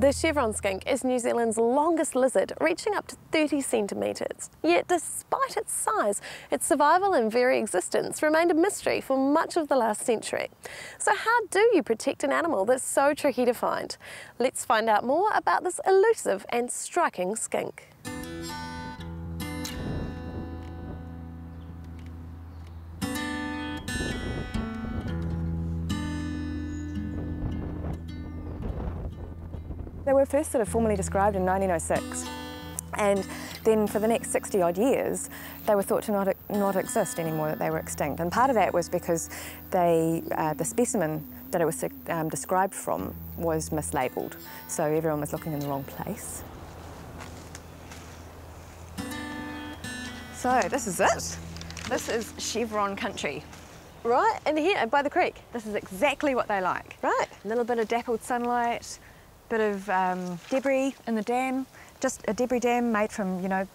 The chevron skink is New Zealand's longest lizard, reaching up to 30 centimetres. Yet, despite its size, its survival and very existence remained a mystery for much of the last century. So, how do you protect an animal that's so tricky to find? Let's find out more about this elusive and striking skink. They were first sort of formally described in 1906 and then for the next 60 odd years they were thought to not, not exist anymore, that they were extinct. And part of that was because they, uh, the specimen that it was um, described from was mislabelled, so everyone was looking in the wrong place. So this is it. This is chevron country. Right, and here by the creek. This is exactly what they like. Right. A little bit of dappled sunlight, bit of um, debris in the dam, just a debris dam made from, you know,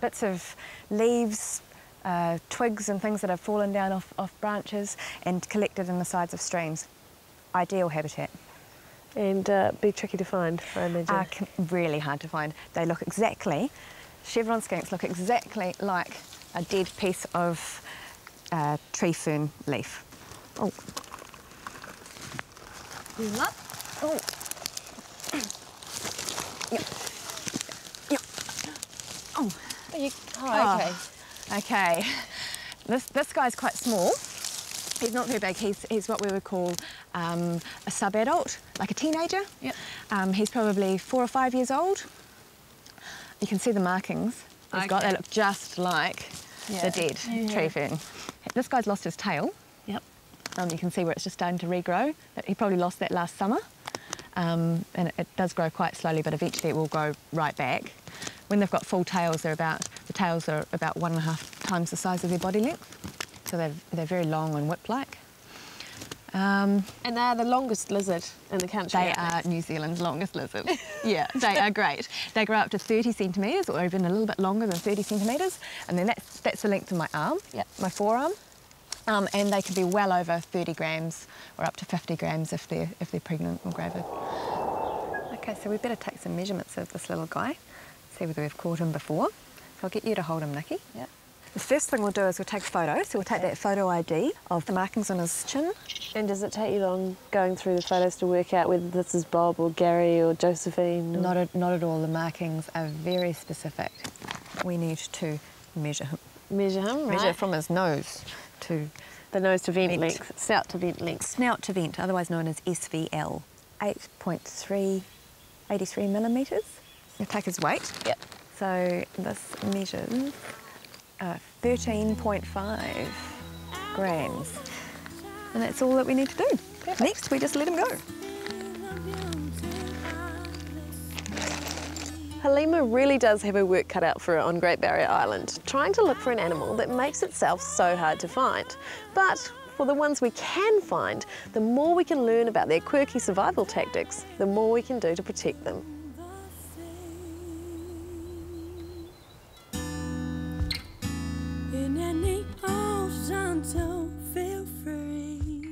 bits of leaves, uh, twigs and things that have fallen down off, off branches and collected in the sides of streams. Ideal habitat. And uh, be tricky to find, I imagine. Uh, really hard to find. They look exactly, chevron skinks look exactly like a dead piece of uh, tree fern leaf. Oh. Oh. Yep. Yep. Oh. You, oh, okay. Oh, okay. This, this guy's quite small. He's not very big. He's, he's what we would call um, a sub-adult, like a teenager. Yep. Um, he's probably four or five years old. You can see the markings he's okay. got. They look just like yeah. the dead yeah. tree fern. This guy's lost his tail. Yep. Um, you can see where it's just starting to regrow. He probably lost that last summer. Um, and it, it, does grow quite slowly, but eventually it will grow right back. When they've got full tails, they're about, the tails are about one and a half times the size of their body length. So they're, they're very long and whip-like. Um, and they're the longest lizard in the country. They are New Zealand's longest lizard. yeah, they are great. They grow up to 30 centimetres or even a little bit longer than 30 centimetres. And then that's, that's the length of my arm, yep. my forearm. Um, and they can be well over 30 grams or up to 50 grams if they're, if they're pregnant or gravid. Okay, so we better take some measurements of this little guy, see whether we've caught him before. So I'll get you to hold him, Nikki. Yeah. The first thing we'll do is we'll take a photo. So we'll take that photo ID of the markings on his chin. And does it take you long going through the photos to work out whether this is Bob or Gary or Josephine? Or... Not, at, not at all. The markings are very specific. We need to measure him. Measure him, right. Measure from his nose to... The nose to vent, vent. length, snout to vent length. Snout to vent, otherwise known as SVL. 8.3, 83 millimetres. His weight. Yep. So this measures uh, 13.5 grams. And that's all that we need to do. Perfect. Next, we just let him go. Halema really does have her work cut out for her on Great Barrier Island, trying to look for an animal that makes itself so hard to find. But for the ones we can find, the more we can learn about their quirky survival tactics, the more we can do to protect them. in any option, so feel free.